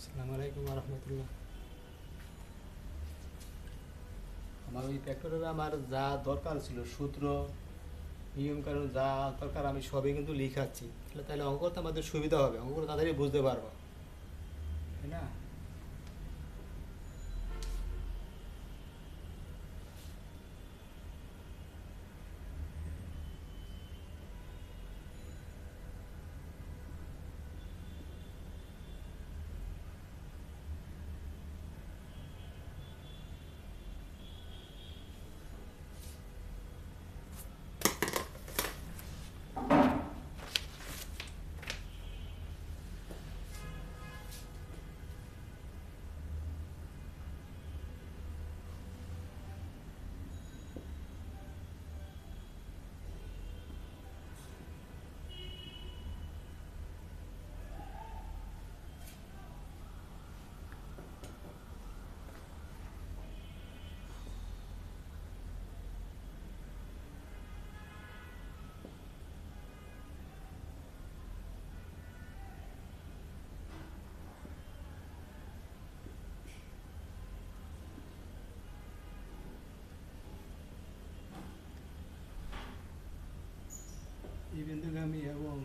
আসসালামু আলাইকুম রহমতুল্লাহ আমার ওই ফ্যাক্টরের আমার যা দরকার ছিল, সূত্র নিয়ম কানুন যা দরকার, আমি সবই কিন্তু লিখাচ্ছি। তাহলে অঙ্ক তো আমাদের সুবিধা হবে অঙ্ক তাড়াতাড়ি বুঝতে পারব। এই বিন্দুগামী এবং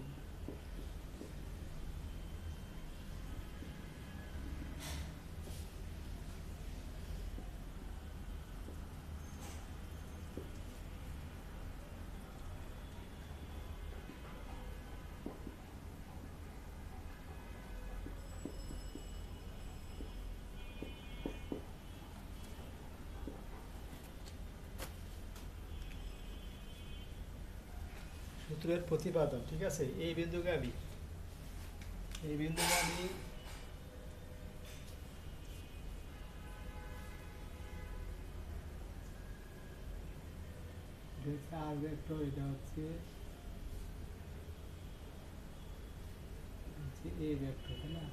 সূত্রের প্রতিপাদন ঠিক আছে? এই এই আর ভেক্টর এটা হচ্ছে হচ্ছে এ ভেক্টর তাই না?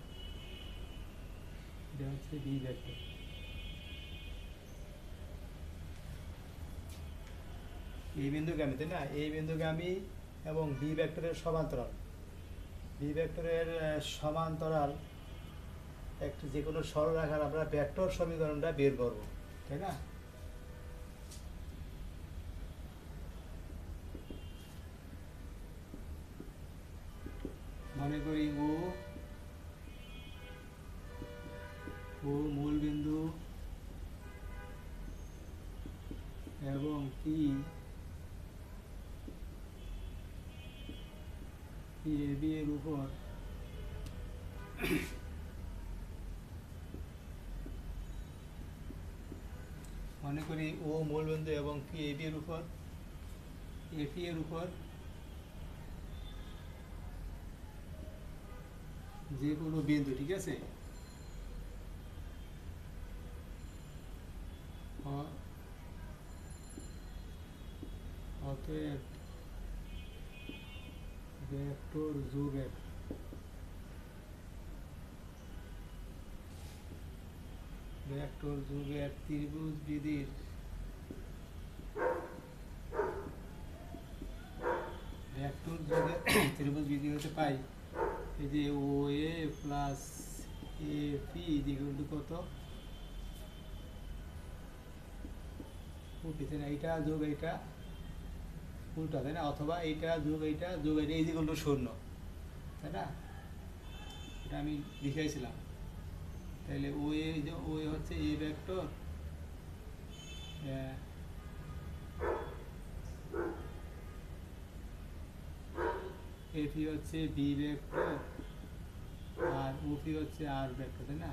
এটা হচ্ছে বি ভেক্টর এই বিন্দুগামী তাই না? এই বিন্দুগামী এবং বি ভেক্টরের সমান্তরাল। বি ভেক্টরের সমান্তরাল একটি যে কোনো সরলরেখার আমরা ভেক্টর সমীকরণটা বের করব, তাই না? মনে করি ও ও মূল বিন্দু এবং পি পি এ এর উপর। মনে করি ও মূলবিন্দু এবং পি এ বি এর উপর। এপি এর উপর যে কোনো বিন্দু, ঠিক আছে? অতএব ভেক্টর যোগ এক ভেক্টর যোগ এক ত্রিভুজ বিধির ভেক্টর যোগে ত্রিভুজ বিধি হতে পাই। এই যে O A plus A P equal কত? উল্টি তাই না এইটা যোগ এইটা। উল্টা, তাই না? অথবা এইটা যোগ এইটা যোগ এইটা এই টু শূন্য, তাই না? এটা আমি লিখেছিলাম তাহলে ও এ ও এ হচ্ছে এ ভেক্টর এপি হচ্ছে বি ভেক্টর আর ওপি হচ্ছে আর ভেক্টর তাই না?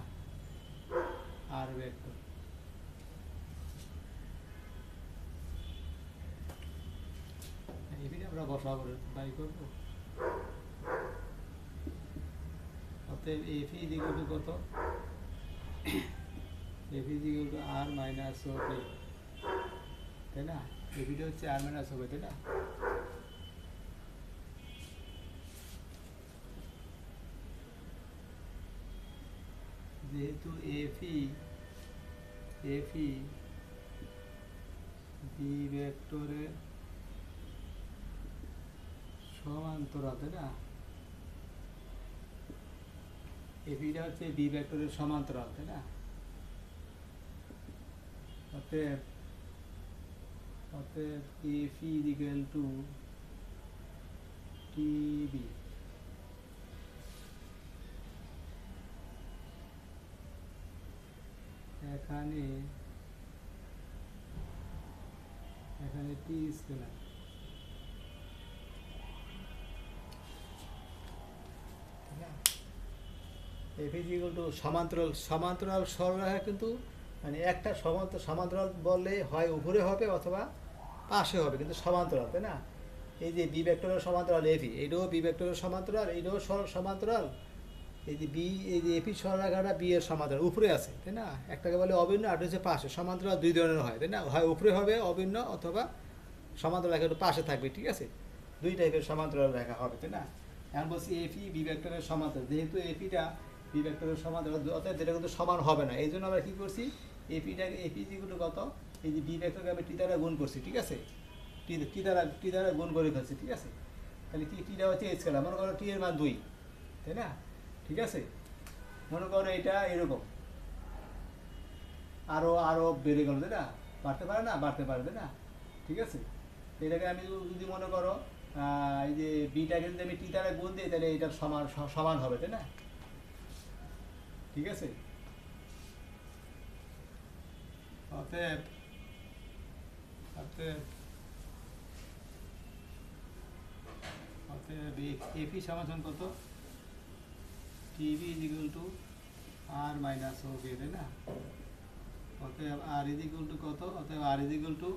আর ভেক্টর এপিটা আমরা বসাবো বাই করব। অতএব এফ ইজ ইকুয়াল টু কত? F is equal to R minus OP তাই না? এফিটা হচ্ছে আর মাইনাস ওপি তাই না? যেহেতু এফি এফি বি ভেক্টরের সমান্তরাল এপিটা হচ্ছে বি অতএব টিবি এখানে এখানে টি স্কেলার এফিজিক্যাল টু সমান্তরাল সমান্তরাল সরলরেখা কিন্তু মানে একটা সমান্ত, সমান্তরাল বললে হয় উপরে হবে অথবা পাশে হবে, কিন্তু সমান্তরাল, তাই না? এই যে বি ভেক্টরের সমান্তরাল এফি এইটাও বি ভেক্টরের সমান্তরাল, এইটাও সর- সমান্তরাল। এই যে বি এই যে এপি সরলরেখাটা বি এর সমান্তরাল, উপরে আছে, তাই না? একটাকে বলে অভিন্ন আর হচ্ছে পাশে। সমান্তরাল দুই ধরনের হয়, তাই না? হয় উপরে হবে, অভিন্ন, অথবা সমান্তরাল রেখা একটু পাশে থাকবে, ঠিক আছে? দুই টাইপের সমান্তরাল রেখা হবে, তাই না? এখন বলছি এপি বি ভেক্টরের সমান্তরাল, যেহেতু এপিটা বি ভেক্টরের সমান্তরাল অর্থাৎ যেটা কিন্তু সমান হবে না। এই জন্য আমরা কী করছি? এপিটাকে এপি যেগুলো কত? এই যে বি ভেক্টরকে আমি টি দ্বারা গুণ করছি, ঠিক আছে? টি টি দ্বারা টি দ্বারা গুণ করে ফেলছি, ঠিক আছে? তাহলে কি টিটা হচ্ছে স্কেলার মনে করো টি এর মান দুই, তাই না? ঠিক আছে? মনে করো এটা এরকম। আরও আরও বেড়ে গেল, তাই না? বাড়তে পারে না? বাড়তে পারে, তাই না? ঠিক আছে? এটাকে আমি যদি মনে করো এই যে বিটাকে যদি আমি টি দ্বারা গুণ দিই, তাহলে এটা সমান সমান হবে, তাই না? ঠিক আছে? অতএব অতএব অতএব এপি সমাধান কত? TB is to R minus O তাই না? অতএব আর ইজ ইকুয়াল টু কত? অতএব আর ইজ টু,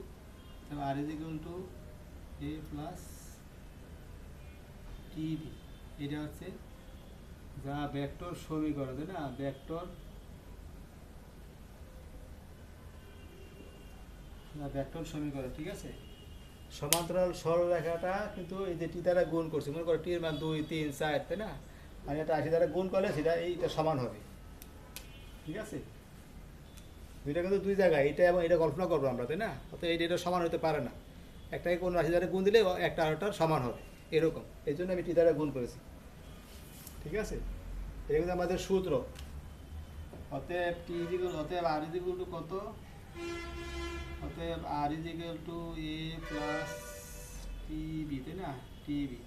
অতএব R is equal to A plus TB এটা হচ্ছে যা ভেক্টর সমীকরণ, তাই না? ভেক্টর ভেক্টর সমীকরণ, ঠিক আছে? সমান্তরাল সরলরেখাটা কিন্তু এই যে টি দ্বারা গুণ করছে, মনে করো টি এর মান দুই, তিন, চার, তাই না? আর এটা আশি দ্বারা গুণ করলে সেটা এইটা সমান হবে। ঠিক আছে? দুইটা কিন্তু দুই জায়গায় এটা এবং এটা কল্পনা করব আমরা, তাই না? অত এইটা এটা সমান হতে পারে না। একটাকে কোন রাশি দ্বারা গুণ দিলে একটা আরেকটার সমান হবে, এরকম। এই জন্য আমি টি দ্বারা গুণ করেছি। ঠিক আছে? এটা কিন্তু আমাদের সূত্র। অতএব টি ইজিকুল অতএব আর ইজিকুল টু কত? অতএব R is equal to A plus TB তাই না? টিবি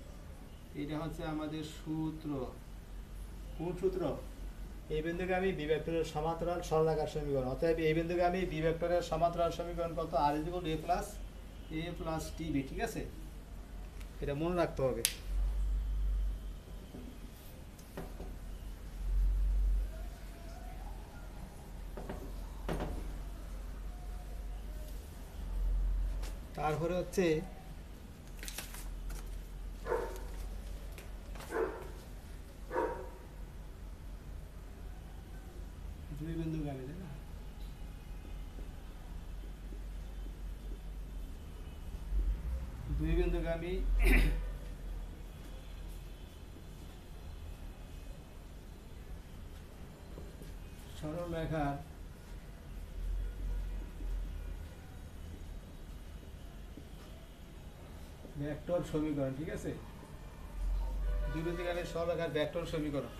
এটা হচ্ছে আমাদের সূত্র। কোন সূত্র? এই বিন্দুকে আমি বিভেক্টরের সমান্তরাল সরলাকার সমীকরণ। অতএব এই বিন্দুকে আমি বিভেক্টরের সমান্তরাল সমীকরণ কত? R is equal A plus A plus TB ঠিক আছে? এটা মনে রাখতে হবে। তারপরে হচ্ছে দুই বিন্দু গামী তাই ভেক্টর সমীকরণ ঠিক আছে? দুটো বিন্দু সব একার ভেক্টর সমীকরণ।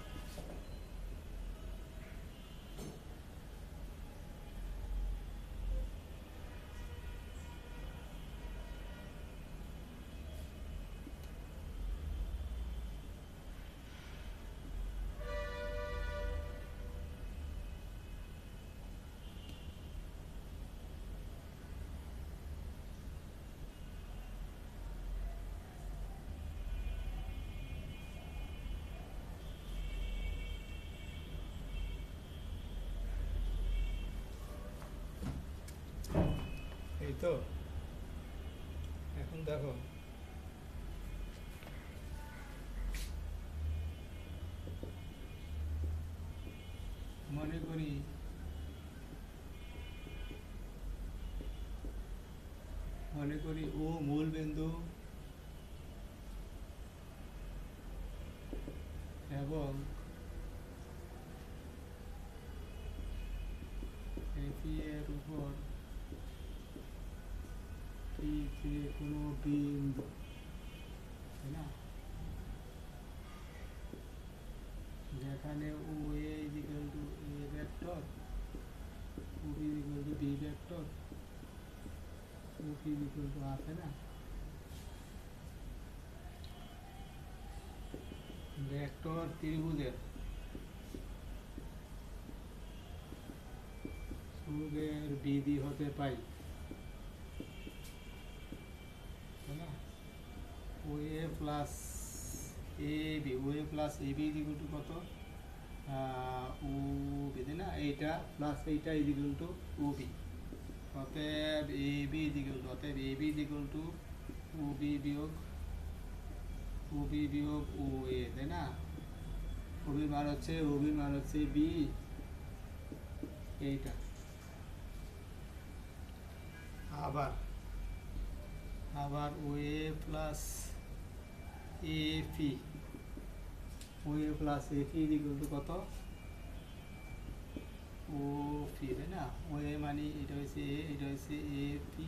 এই তো এখন দেখো। মনে করি মনে করি ও মূল হচ্ছে কোনো দিন তাই না? যেখানে O A is equal to A vector O B is equal to B vector O P is equal to R তাই না? ভেক্টর ত্রিভুজের সুদের বিধি হতে পাই। OA plus A B OA plus A B equal to কত? O B না? এইটা plus এইটা ইকুয়াল টু ও বি। অতএব এ বি ইকুয়াল টু অতএব A B equal to O B বিয়োগ, ও বি বিয়োগ ও এ তাই না? ও বির মান হচ্ছে ও বির মান হচ্ছে বি। এইটা। আবার আবার O A plus A P O A plus A P equal to কত? ও পি তাই না? ও এ মানে এটা হচ্ছে এ এটা হচ্ছে A P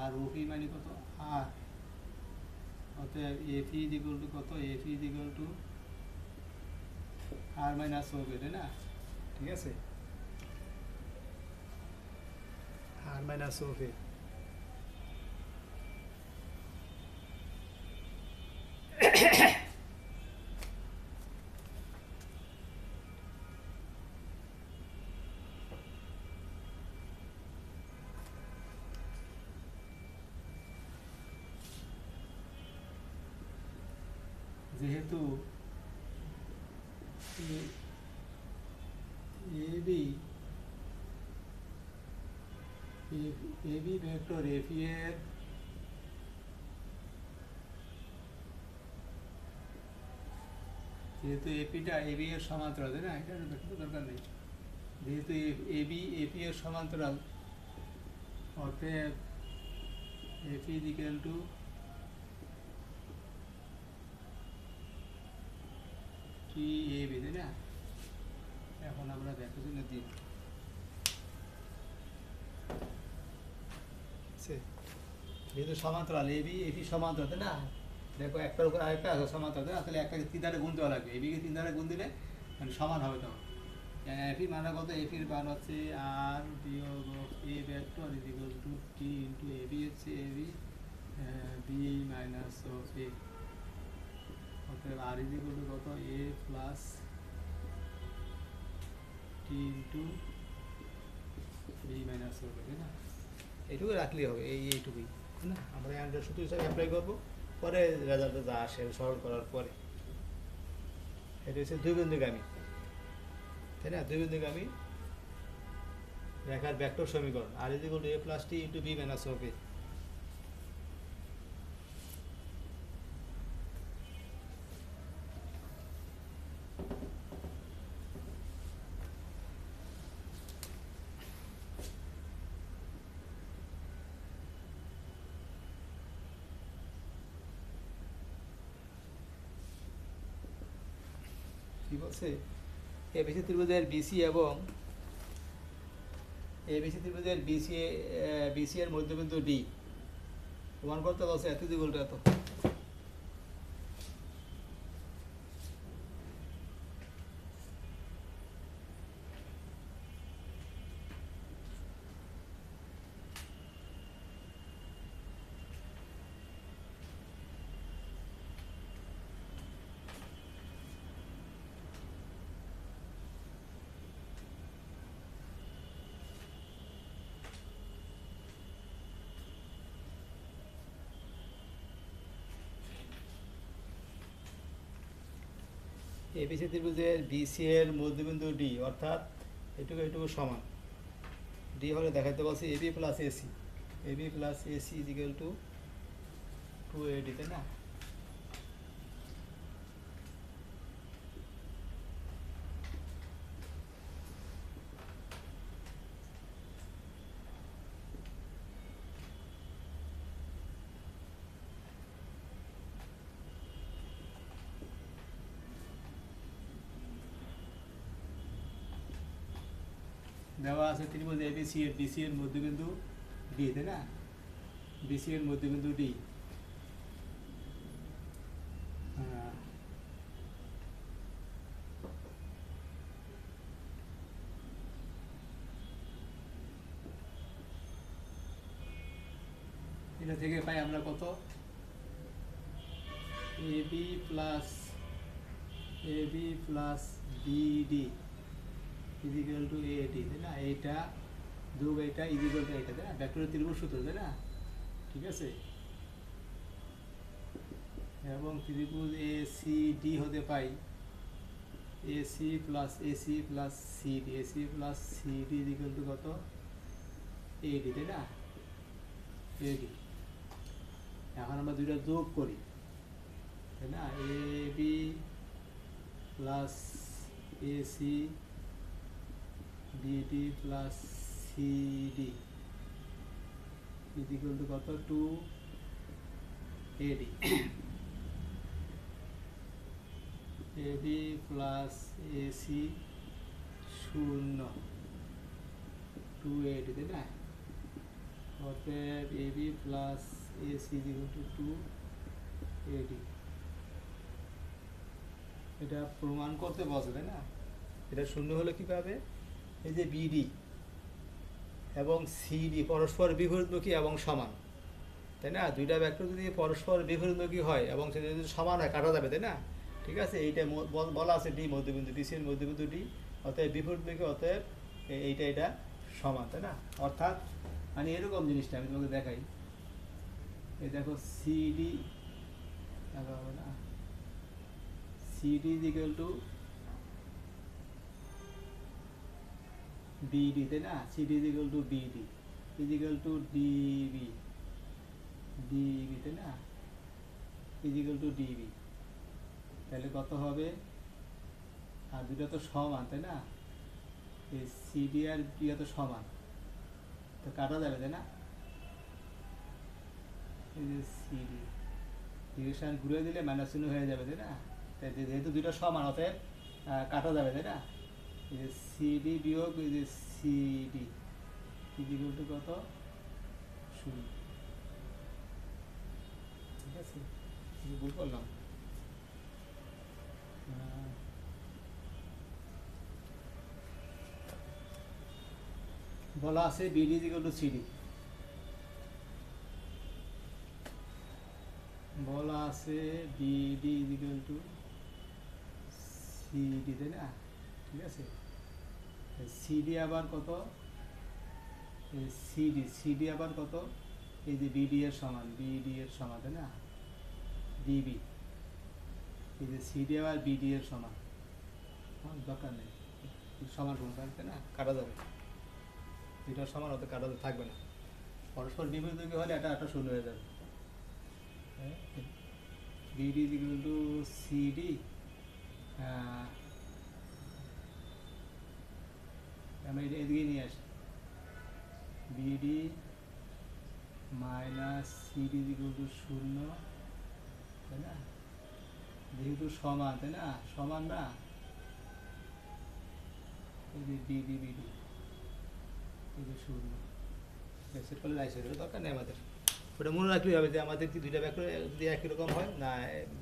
R O P মানে কত? আর অতএব এ পি ইকুয়াল টু কত? A P equal to R minus O P তাই না? ঠিক আছে? আর মাইনাস ও যেহেতু ভেক্টর যেহেতু এপিটা এবি এর সমান্তরাল, তাই না? এটা দরকার নেই। যেহেতু এবি এপি এর সমান্তরাল, অতএব AP equal to T A B তাই না? এখন আমরা দেখো জন্য দিই যেহেতু সমান্তরাল, এ বি সমান্তরাল, তাই না? দেখো একটার উপর আরেকটা আছে সমান্তরাল, তাই তাহলে একটাকে তিন ধারে গুণ দেওয়া লাগবে। এবিকে তিন ধারে গুণ দিলে মানে সমান হবে তখন এপি মানে কত? এপির মান হচ্ছে আর বিয়োগ A vector is equal to T into A B হচ্ছে A B B minus of A অতএব আর ইজ ইকুয়াল কত? A plus T into B minus হবে, তাই না? রাখলেই হবে, এই এইটুকুই না? আমরা অ্যান্ড্রয়েড সূত্র হিসাবে অ্যাপ্লাই করব, পরে রেজাল্টে যা আসে সরল করার পরে। এটা হচ্ছে দুই বিন্দুগামী তাই না? দুই বিন্দুগামী রেখার ভেক্টর সমীকরণ R is equal A plus T into B minus হবে কি বলছে? এবিসি ত্রিভুজের বিসি এবং এবিসি ত্রিভুজের বিসি বিসি এর মধ্যবিন্দু ডি প্রমাণ করতে বলছে, এত দিগুলটা এত। এবিসি ত্রিভুজের বিসি এর মধ্যবিন্দু ডি অর্থাৎ এটুকু এটুকু সমান। ডি হলে দেখাতে বলছি AB plus AC AB plus AC is equal to two AD তাই না দেওয়া আছে ত্রিভুজ এবিসি এর বিসি এর মধ্যবিন্দু ডি তাই না? বিসি এর মধ্যবিন্দু ডি এটা থেকে পাই আমরা কত? A B plus A B plus BD is equal to AD তাই না? এইটা যোগ এইটা ইজিক্যাল টু এইটা, তাই না? ভেক্টরের ত্রিভুজ সূত্র, তাই না? ঠিক আছে? এবং ত্রিভুজ এ সি ডি হতে পাই। A C plus A C plus C D A C plus C D is equal to কত? এডি তাই না? এডি এখন আমরা দুইটা যোগ করি, তাই না? A B plus A C BD plus CD is equal to কত? Two AD AB plus AC শূন্য। টু এডি তাই না? অতএব AB plus AC is equal to two AD এটা প্রমাণ করতে বসে তাই না? এটা শূন্য হলে কি পাবে? এই যে বিডি এবং সিডি, পরস্পর বিপরীতমুখী এবং সমান, তাই না? দুইটা ভেক্টর যদি পরস্পর বিপরীতমুখী হয় এবং সেটা যদি সমান হয়, কাটা যাবে, তাই না? ঠিক আছে? এইটা বলা আছে ডি মধ্যবিন্দু সি মধ্যবিন্দু ডি অতএব বিপরীতমুখী অতএব এইটা এটা সমান, তাই না? অর্থাৎ মানে এরকম জিনিসটা আমি তোমাকে দেখাই। এই দেখো সিডি হবে না। সিডি ইকুয়াল টু বিডি তাই না? CD is equal to BD is equal to DB DB তাই না? ইজ ইকুয়াল টু ডিবি তাহলে কত হবে? আর দুটো তো সমান, তাই না? এই সিডি আর বি তো সমান। তো কাটা যাবে, তাই না? এই যে সিডি ডিরেকশন ঘুরে দিলে মাইনাস চিহ্ন হয়ে যাবে, তাই না? তাই যেহেতু দুটো সমান, অতএব কাটা যাবে, তাই না? সিডি বিয়োগ এই যে সিডি ইজিক্যাল টু কত? শূন্য। ঠিক আছে? ভুল করলাম। বলা আছে বিডি ইজিক্যাল টু সিডি বলা আছে বিডি ইজিক্যাল টু সিডি তাই না? ঠিক আছে? সিডি আবার কত? সিডি সিডি আবার কত? এই যে বিডি এর সমান বিডি এর সমান, তাই না? ডিবি এই যে সিডি আবার বিডি এর সমান। দরকার নেই। সমান সমান থাকবে না? কাটা যাবে। দুইটার সমান হতে কাটা থাকবে না। পরস্পর বিপরীতমুখী হলে এটা একটা শূন্য হয়ে যাবে। বিডি ইকুয়াল টু সিডি আমি এটা এদিকে নিয়ে আসি। বিডি মাইনাস সিডি টু শূন্য, তাই না? যেহেতু সমান, তাই না? সমান না? বিডি বিডি যে শূন্য। সেট করলে লাইসের দরকার নেই আমাদের। ওটা মনে রাখলেই হবে যে আমাদের কি দুইটা ব্যাকরণ যদি একই রকম হয়? না,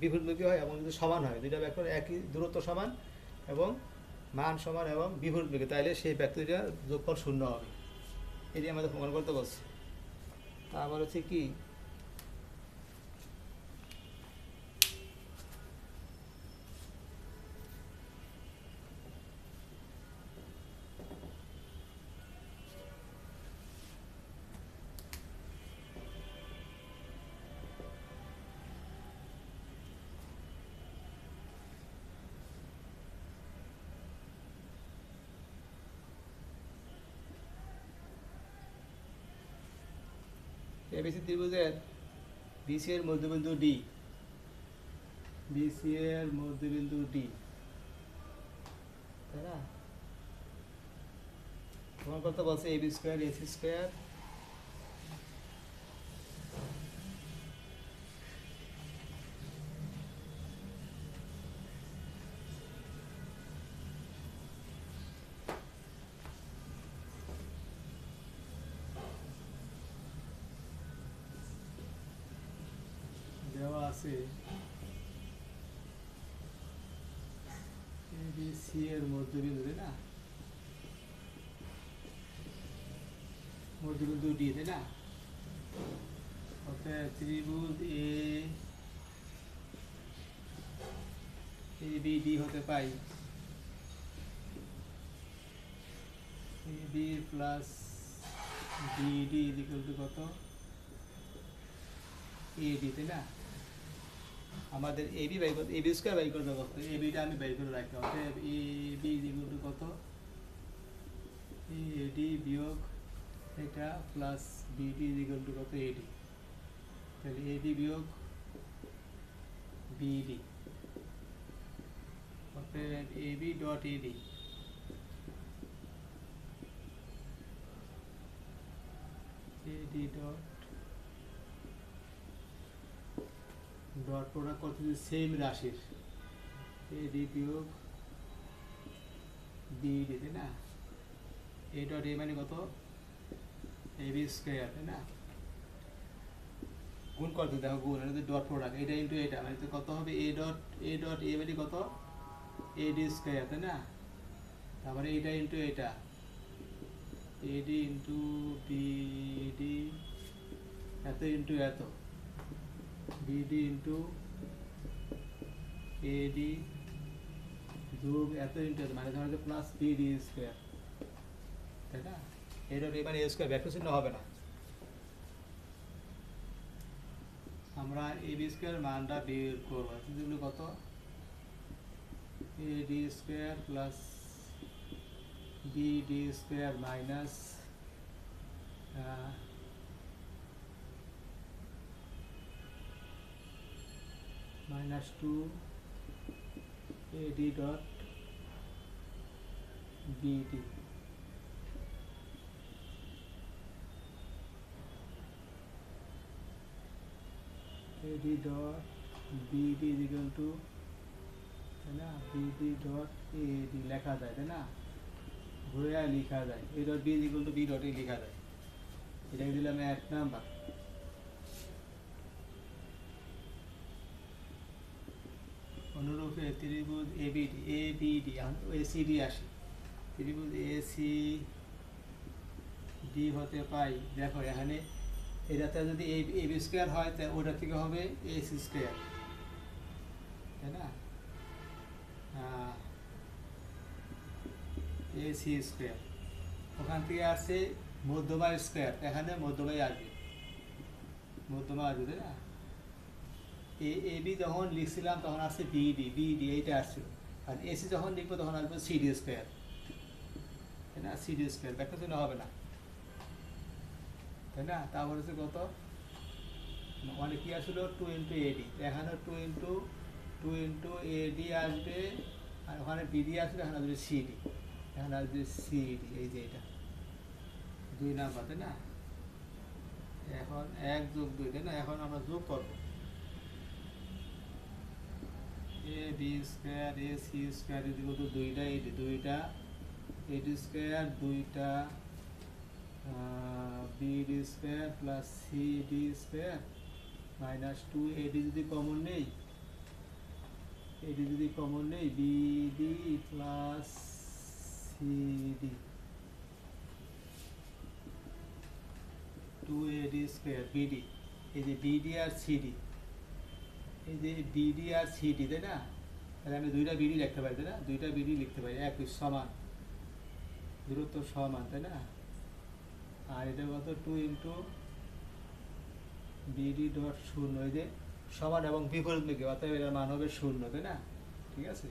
বিপরীতমুখী হয় এবং যদি সমান হয়, দুইটা ব্যাকরণ একই দূরত্ব সমান এবং মান, সমান এবং বিপরীতমুখী তাইলে সেই ব্যক্তিটা যোগফল শূন্য হবে। এটি আমাদের প্রমাণ করতে বলছে। তারপর হচ্ছে কি? এবিসি ত্রিভুজের বিসি এর মধ্যবিন্দু ডি বিসি এর মধ্যবিন্দু ডি তাই না? তোমার কথা বলছে এবি স্কোয়ার এসি স্কোয়ার মধ্যবিন্দু ডি তাই না? অতএব ত্রিভুজ এ হতে পাই। A B plus BD equal to কত? এ ডি তাই না? আমাদের এ বি বাই করতে এ বি স্কোয়ার বাই করতে কত বিটা আমি বাই করে রাখি এ বি ইকুয়াল টু কত? এ ডি বিয়োগ এটা প্লাস বিডি ইকুয়াল টু কত? এডি তাহলে এডি বিয়োগ বিডি অতএব AB dot AD AD dot dot product কত? সেম রাশির। এডি বিয়োগ বিডি তাই না? এ ডট এ মানে কত? এ বি না? গুণ করতে দেখো গুণ, এটা ডট প্রোডাক্ট এটা ইন্টু এটা মানে কত হবে? A dot A dot A কত? এ ডি স্কোয়ার তাই না? তারপরে এটা ইন্টু এটা। এডি ইন্টু বিডি এত ইন্টু এত। বিডি ইন্টু এডি যোগ এত ইন্টু এত মানে ধরো প্লাস বিডি স্কোয়ার তাই না? এটা এবার এ স্কোয়ার ভেক্টর চিহ্ন হবে না। আমরা এ বি স্কোয়ার মানটা বের করব। কত? A D square plus B D square minus minus two A D dot BD AD dot BD is equal to তাই না BD dot AD লেখা যায় তাই না ঘুরে লেখা যায় A dot B is equal to B dot A লেখা যায় এটাকে দিলাম এক নাম্বার অনুরূপে ত্রিভুজ ABD ABD ACD আসে ত্রিভুজ ACD হতে পাই দেখো এখানে এটাতে যদি এ এ বি স্কোয়ার হয়, তা ওটা থেকে হবে এ সি স্কোয়ার তাই না? এ সি স্কোয়ার ওখান থেকে আসছে মধ্যমা স্কোয়ার এখানে মধ্যমাই আসবে। মধ্যমা আসবে, তাই না? এ এ বি যখন লিখছিলাম, তখন আসছে বিডি বিডি এইটা আসছিল। আর এসি যখন লিখব, তখন আসবে সিডি স্কোয়ার তাই না? সিডি স্কোয়ার ব্যাখ্যা হবে না। তাই না? তারপর হচ্ছে কত? মানে কি আসলো? টু ইন্টু এডি এখানে two into two into AD আসবে, আর ওখানে বিডি আসবে, এখানে আসবে সিডি এখানে আসবে সিডি এই যে এটা। দুই নাম্বার, তাই না? এখন এক যোগ দুই, তাই না? এখন আমরা যোগ করব। A B square A C square এদিকে তো দুইটা এডি দুইটা এডি স্কোয়ার দুইটা BD square plus CD square minus two AD যদি কমন নেই এডি যদি কমন নেই BD plus CD two AD square BD এই যে বিডি আর সিডি এই যে বিডি আর সিডি তাই না? তাহলে আমি দুইটা বিডি লিখতে পারি, তাই না? দুইটা বিডি লিখতে পারি একই সমান, দূরত্ব সমান, তাই না? আর এটা কত? টু ইন্টু বিডি ডট শূন্য। এই যে সমান এবং বিপরীতমুখী, অতএব এটার মান হবে শূন্য, তাই না? ঠিক আছে?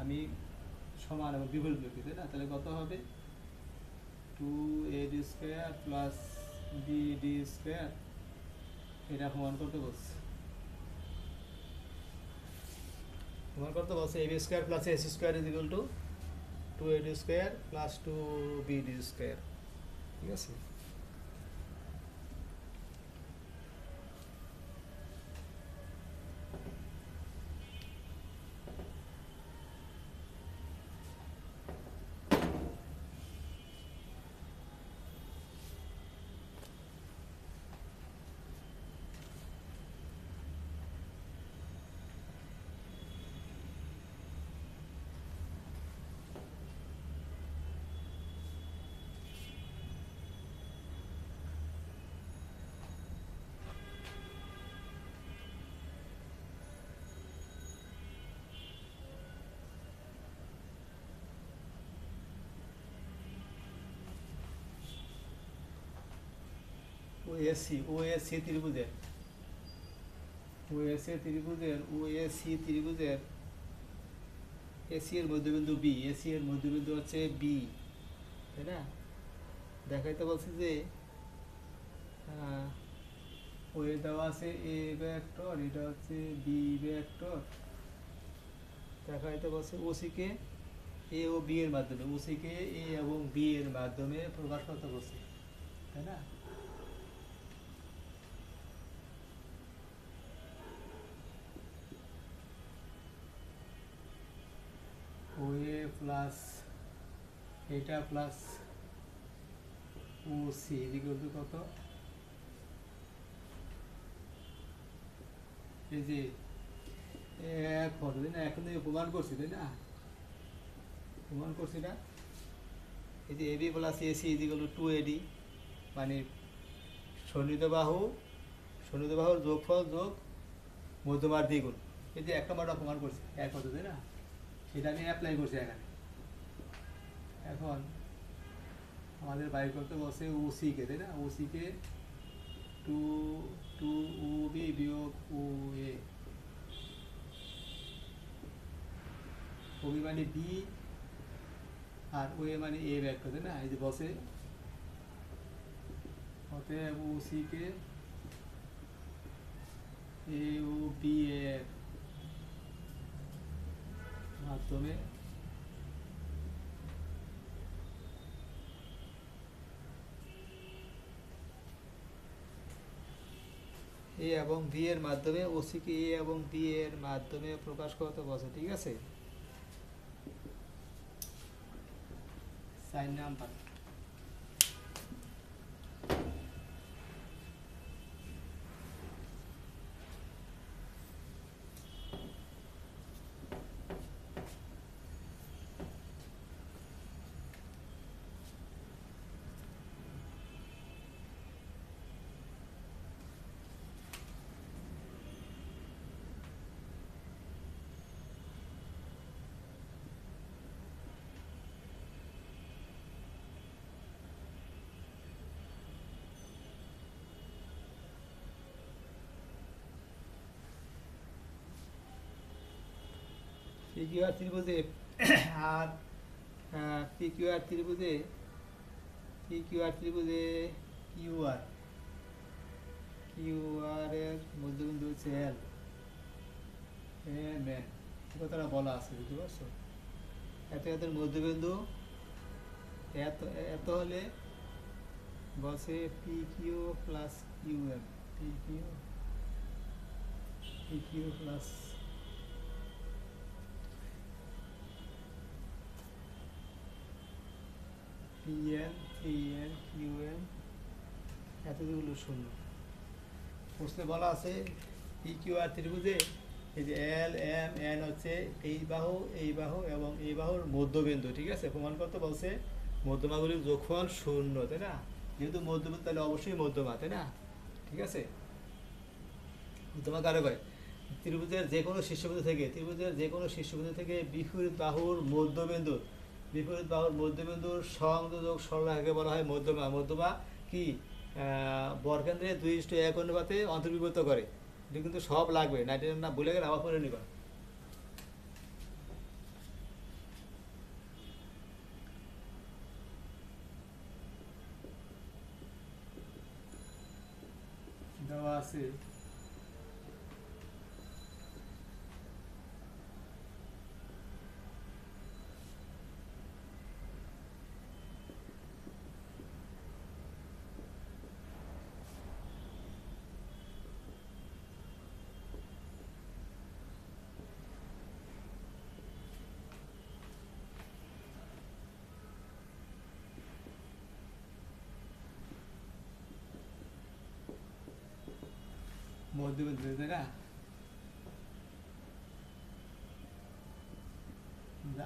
আমি সমান এবং বিপরীতমুখী, তাই না? তাহলে কত হবে? Two AD square plus BD square এটা সমান করতে বলছে। সমান করতে বলছে AB square plus AC square is equal to two AD square plus two BD square ঠিক আছে ও এসি ও এসি ত্রিভুজের ও এসি ত্রিভুজের ও এসি ত্রিভুজের এসি এর মধ্যবিন্দু বি এসি এর মধ্যবিন্দু হচ্ছে বি তাই না? দেখাইতে বলছি যে ওয়ে দেওয়া আছে এ ভেক্টর এটা হচ্ছে বি ভেক্টর দেখাইতে বলছে ওসিকে এ ও বি এর মাধ্যমে ওসিকে এ এবং বি এর মাধ্যমে প্রকাশ করতে বলছে, তাই না? ওএ প্লাস এটা প্লাস ও সি এদিকে উর্দু কত? এই যে, এক কতদিন এখন প্রমাণ করছি, তাই না? প্রমাণ করছি না? এই যে এবি প্লাস এসি হলো টু এডি মানে সন্নিহিত বাহু, সন্নিহিত বাহুর যোগফল যোগ মধ্যমার দ্বিগুণ। এই যে একটা মাটা প্রমাণ করছি, এক কত তাই না? সেটা আমি অ্যাপ্লাই করছি এখানে। এখন আমাদের বাইর করতে বসে ওসিকে তাই না? ওসিকে টু টু ও বি বিয়োগ ও এ ও বি মানে বি আর ও এ মানে এ ব্যাক করতে না? এই যে বসে। অতএব ওসিকে এ ও বি এর মাধ্যমে এ এবং বি এর মাধ্যমে ওসিকে এ এবং বি এর মাধ্যমে প্রকাশ করতে বসে, ঠিক আছে? Sign number. পিকিউআর ত্রিভুজে, আর পিকিউআর ত্রিভুজে পিকিউআর ত্রিভুজে কিউআর কিউআর এর মধ্যবিন্দু হচ্ছে এল এম এন কথাটা বলা আছে, বুঝতে পারছ? এত এদের মধ্যবিন্দু, এত এত হলে বসে P Q plus Q M P Q P Q plus PN TN QN এতগুলো শূন্য। প্রশ্নে বলা আছে পি কিউ আর ত্রিভুজে এই যে এল এম এন হচ্ছে এই বাহু এই বাহু এবং এই বাহুর মধ্যবিন্দু, ঠিক আছে? প্রমাণ করতে বলছে মধ্যমাগুলির যোগফল শূন্য, তাই না? যেহেতু মধ্যবিন্দু, তাহলে অবশ্যই মধ্যমা, তাই না? ঠিক আছে? মধ্যমা কারও কয়, ত্রিভুজের যে কোনো শীর্ষবিন্দু থেকে, ত্রিভুজের যে কোনো শীর্ষবিন্দু থেকে বিপরীত বাহুর মধ্যবিন্দু বিপরীত বাহুর মধ্যবিন্দুর সংযোজক সরলরেখাকে বলা হয় মধ্যমা। মধ্যমা কি? বরকেন্দ্রে দুই ইস্টু এক অনুপাতে অন্তর্বিভক্ত করে। এটা কিন্তু সব লাগবে। নাইনটি না ভুলে গেলে আবার পরে নিবা। আছে।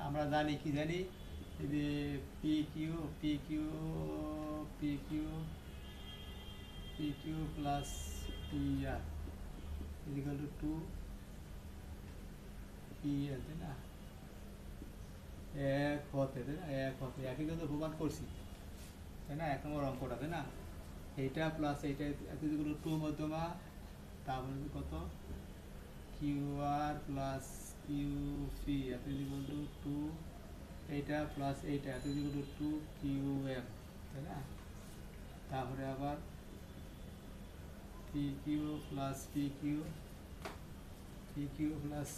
আমরা জানি কি জানি? যে P Q P Q P Q P Q plus P R two P না? এক হতে এক হতে, একই করছি, তাই না? এক নম্বর অঙ্কটা, তাই না? এইটা প্লাস এইটা টু মধ্যমা তারপরে কত? Q R plus Q P এত ইকুয়াল টু টু এইটা প্লাস এইটা, এত equal to two Q M তাই না? তারপরে আবার P Q plus P Q P Q plus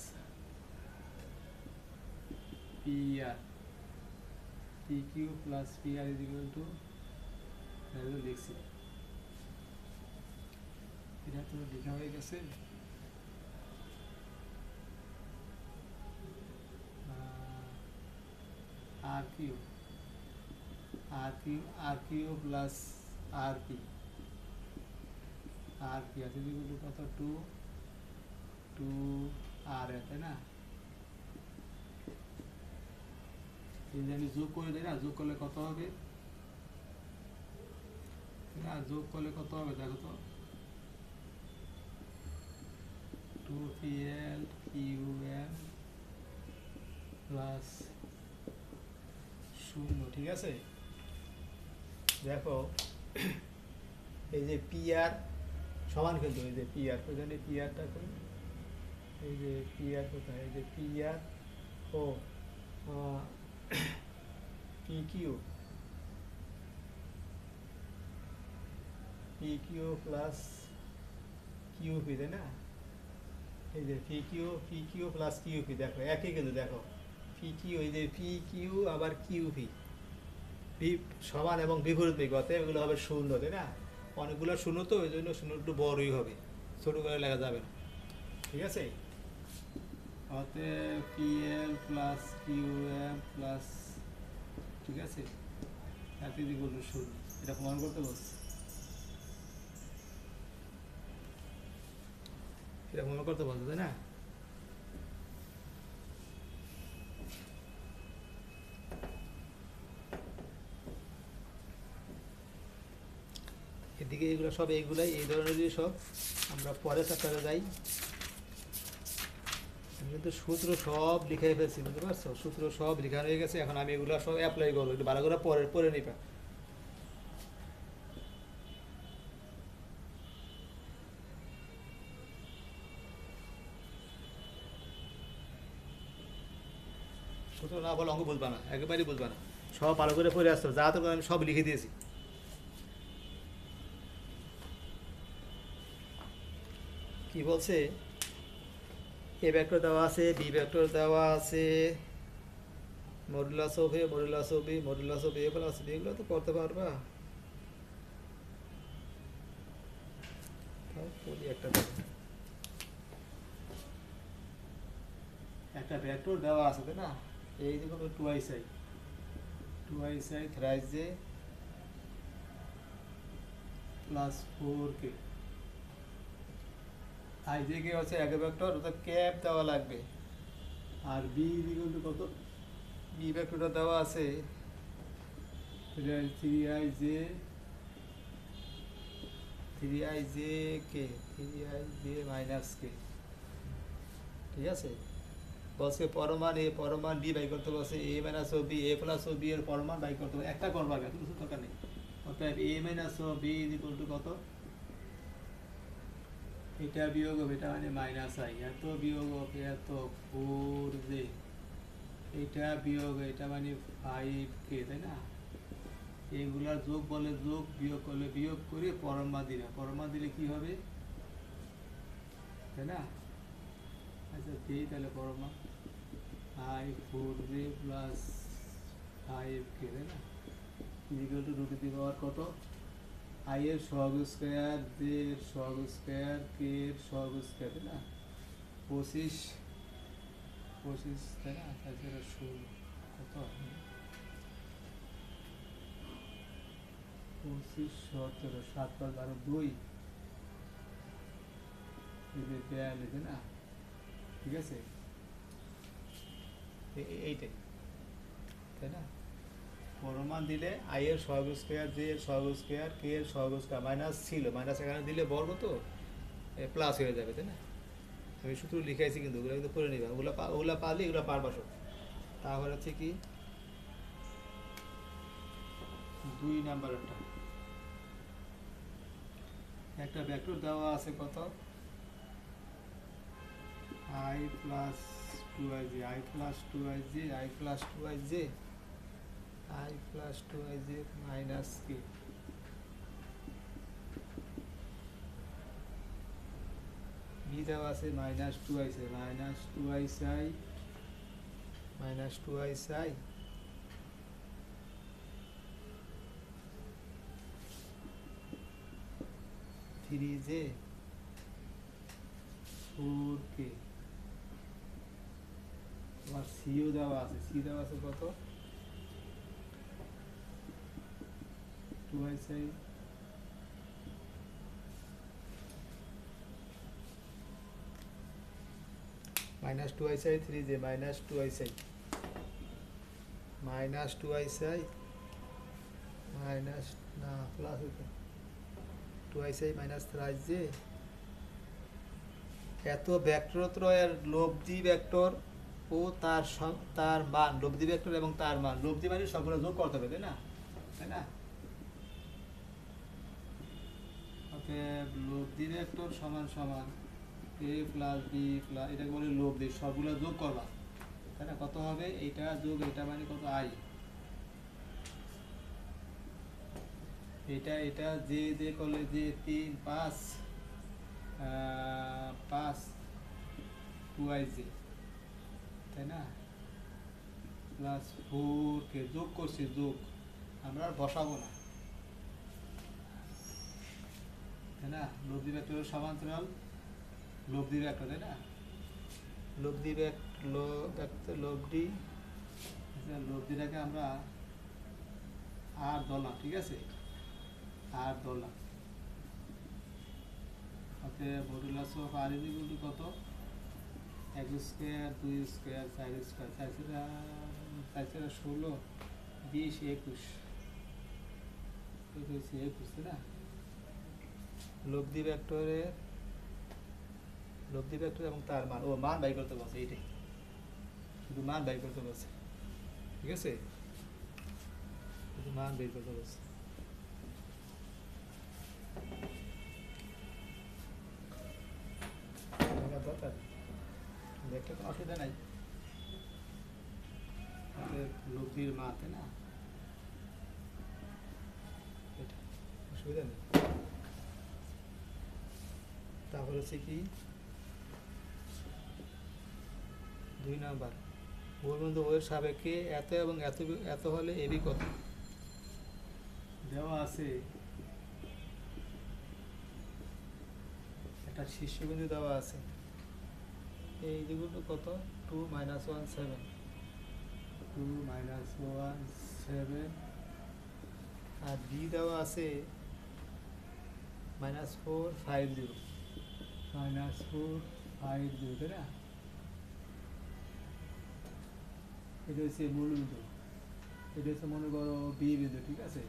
P R P Q plus P R equal to লিখছি। এটা তো লেখা হয়ে গেছে আর টু টু আর তাই না? যোগ করে দিই না? যোগ করলে কত হবে? যোগ করলে কত হবে? দেখো তো। Two P L Q plus শূন্য, ঠিক আছে? দেখো, এই যে পি আর সমান কিন্তু এই যে পি আর কোথায় পি আরটা কই এই যে পি আর কোথায়? এই যে P R O P Q P Q plus Q P তাই না? এই যে P Q P Q plus Q P দেখো, একই কিন্তু দেখো। পি কিউ এই যে পি কিউ আবার কিউ পি পি সমান এবং বিপরীত বিগতে এগুলো হবে শূন্য, তাই না? অনেকগুলো শূন্য তো, ওই জন্য শূন্য একটু বড়ই হবে। ছোটো করে লেখা যাবে না। ঠিক আছে? অতএব P L plus Q M plus ঠিক আছে? এত টু শূন্য। এটা প্রমাণ করতে বলছি। প্রমাণ করতে বলছে তাই না? এদিকে এগুলো সব এইগুলাই, এই ধরনেরই সব। আমরা পরে চ্যাপ্টারে যাই। আমি কিন্তু সূত্র সব লিখে ফেলছি, বুঝতে পারছ? সূত্র সব লিখা হয়ে গেছে, এখন আমি এগুলো সব অ্যাপ্লাই করব ভালো করে পরে পরে নিবা সূত্র না বলে অঙ্ক বুঝবা না একেবারেই বুঝবা না। সব ভালো করে পড়ে আসতো যা তো আমি সব লিখে দিয়েছি। কি বলছে? এ ভেক্টর দেওয়া আছে বি ভেক্টর দেওয়া আছে modulus of A modulus of B modulus of A plus B এগুলো তো করতে পারবা। একটা। একটা ভেক্টর দেওয়া আছে, তাই না? এই যে কোনো two I Sai two I thrice J plus four K I J K হচ্ছে এক ভেক্টর ওটা ক্যাপ দেওয়া লাগবে। আর বি ইকুয়াল কত? বি ভেক্টরটা দেওয়া আছে। Three I J three I J K three I J minus K ঠিক আছে? বসকে পরমান এ পরমান বি বাই করতে বসে A minus O B, A plus O B এর পরমান বাই করতে হবে একটা করবা এত কিছু দরকার নেই? অর্থাৎ A minus O B is equal to কত? এটা বিয়োগ হবে, এটা মানে মাইনাস আই। এত বিয়োগ হবে, এত ফোর জে এটা বিয়োগ, এটা মানে ফাইভ কে তাই না? এগুলার যোগ বলে যোগ, বিয়োগ করলে বিয়োগ করে পরমা দিলে পরমা দিলে কি হবে? তাই না? আচ্ছা দিই তাহলে Parama five four J plus five K, তাই না? Is equal to root the power কত? আই এর সহগ স্কোয়ার জে এর সহগ স্কোয়ার কে এর সহগ না? পঁচিশ পঁচিশ, তাই না? তাছাড়া ষোলো, কত? পঁচিশ, সতেরো, সাত পাঁচ বারো, দুই। বিয়াল্লিশ না? ঠিক আছে? এইটাই। তাই না? পরমান দিলে আই এর সহগ স্কোয়ার, জে এর সহগ স্কোয়ার, কে এর সহগ স্কোয়ার, মাইনাস ছিল, মাইনাস এখানে দিলে বর্গ তো প্লাস হয়ে যাবে, তাই না? আমি সূত্র লিখাইছি কিন্তু, ওগুলো কিন্তু করে নিবা। ওগুলো ওগুলো পারলে এগুলো পারবা সব তারপরে হচ্ছে কি? দুই নাম্বারটা একটা। ভেক্টর দেওয়া আছে কত? I plus two I G I plus two I G I plus two I G I plus two I G minus আছে minus two I Sai minus two I Sai minus two I Sai three J four কে তোমার CO দেওয়া আছে, C দেওয়া আছে কত? Two I Sai minus two I Sai three J minus two I Sai minus two I Sai minus না plus I Sai minus three J এত ভেক্টরত্রয়ের লব্ধি ভেক্টর ও তার তার মান লব্ধি ভেক্টর এবং তার মান লব্ধি মানে সবগুলো যোগ করতে হবে, তাই না? তাই না? অতএব লব্ধি ভেক্টর সমান সমান। এ প্লাস বি প্লাস এটাকে বলে লব্ধি সবগুলো যোগ করবা। তাই না? কত হবে? এইটা যোগ, এটা মানে কত? আই এটা এটা যে যে করলে যে তিন, পাঁচ পাঁচ টু আই জে তাই না? প্লাস ফোর কে যোগ করছি যোগ। আমরা আর বসাবো না। তাই না? লব্ধি ভেক্টরের সমান্তরাল লব্ধি ভেক্টর তাই না? লব্ধি লব্ধি লব্ধিটাকে আমরা আর ধরলাম ঠিক আছে? আর ধরলাম ওকে মডুলাস অফ আর ইজ কত? এক স্কোয়ার দুই স্কোয়ার চার স্কোয়ার চার চারা চার ষোলো, বিশ, একুশ। একুশ, তাই না? লব্ধি ভেক্টরের লব্ধি ভেক্টর এবং তার মান। ও, মান বাই করতে বলছে, এইটাই। শুধু মান বাই করতে বলছে। ঠিক আছে? শুধু মান বের করতে বলছে। দেখতে কোনো অসুবিধা নাই। হাতে লব্ধির মা না? অসুবিধা নেই। তারপর হচ্ছে কি, দুই নাম্বার মূলবন্ধু ওয়ের সাবেকে এত এবং এত এত হলে এবি কত? দেওয়া আছে। একটা শীর্ষবিন্দু দেওয়া আছে। এই যেগুলো কত? Two minus one seven two minus one seven আর বি দেওয়া আছে minus four five zero minus four five zero তাই না? এটা হচ্ছে মূল বিন্দু এটা হচ্ছে মনে করো বি বিন্দু ঠিক আছে?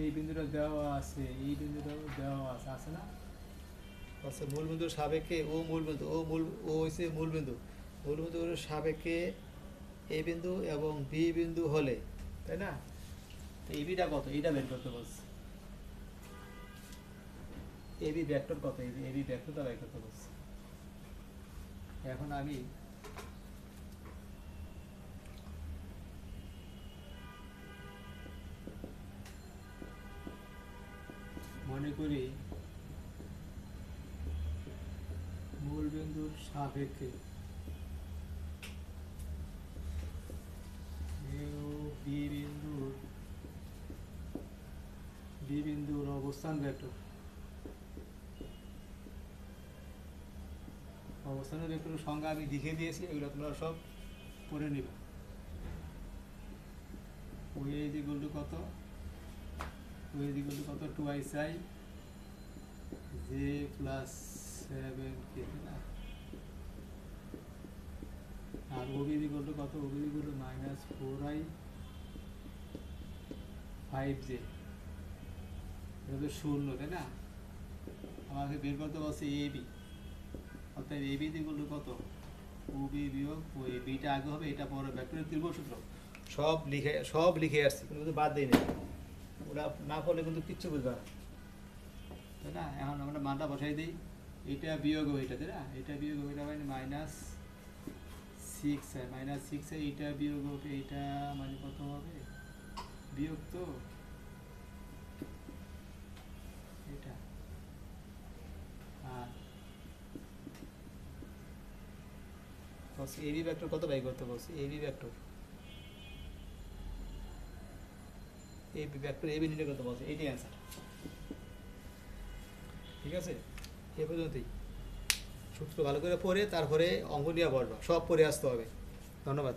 এই বিন্দুটা দেওয়া আছে, এই বিন্দুটাও দেওয়া আছে আছে না? আচ্ছা মূল বিন্দুর সাবেকে ও মূল বিন্দু, ও মূল, ও হচ্ছে মূল বিন্দু। মূল বিন্দুর সাবেকে এ বিন্দু এবং বি বিন্দু হলে, তাই না? তো এই বিটা কত? এইটা বের করতে বলছে। এবি ভেক্টর কত? এবি এবি ভেক্টরটা বের করতে বলছে। এখন আমি মনে করি মূল বিন্দুর সাপেক্ষে বি বিন্দুর অবস্থান ভেক্টর অবস্থানের ভেক্টরের সংজ্ঞা আমি লিখে দিয়েছি, এগুলো তোমরা সব পড়ে নিবে। ওই গোলটু কত? ওই এই যে গোলটু কত টু ওবি গোলটু কত? OB গোলটু minus four I five J এটা তো শূন্য, তাই না? আমাকে বের করতে বলছে এ বি অর্থাৎ এ বি দিগুলো কত? ও বি বিয়োগ ও এ বিটা আগে হবে, এটা পরে তীব্র সূত্র। সব লিখে সব লিখে আসছি, কিন্তু বাদ দিই না ওরা না পড়লে কিন্তু কিচ্ছু বুঝবে না। তাই না? এখন আমরা মানটা বসাই দিই। এটা বিয়োগ এটা তাই না? এটা বিয়োগ এটা মানে মাইনাস সিক্স মাইনাস সিক্স এইটা বিয়োগ হবে এইটা মানে কত হবে? বিয়োগ তো এটা। আর এবি ভেক্টর কত বাই করতে বলছি? AB vector AB vector B ঠিক আছে? এ পর্যন্তই। সূত্র ভালো করে পরে তারপরে অঙ্ক নিয়ে সব পরে আসতে হবে। ধন্যবাদ।